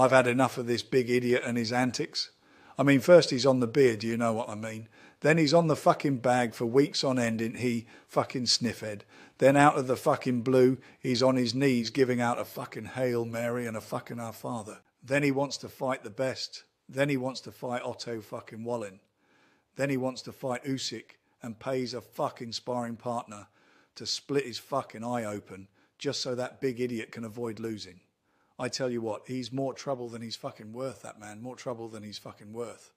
I've had enough of this big idiot and his antics. I mean, first he's on the beer, do you know what I mean? Then he's on the fucking bag for weeks on end, in he fucking sniffhead. Then out of the fucking blue, he's on his knees giving out a fucking Hail Mary and a fucking Our Father. Then he wants to fight the best. Then he wants to fight Otto fucking Wallin. Then he wants to fight Usyk and pays a fucking sparring partner to split his fucking eye open just so that big idiot can avoid losing. I tell you what, he's more trouble than he's fucking worth, that man. More trouble than he's fucking worth.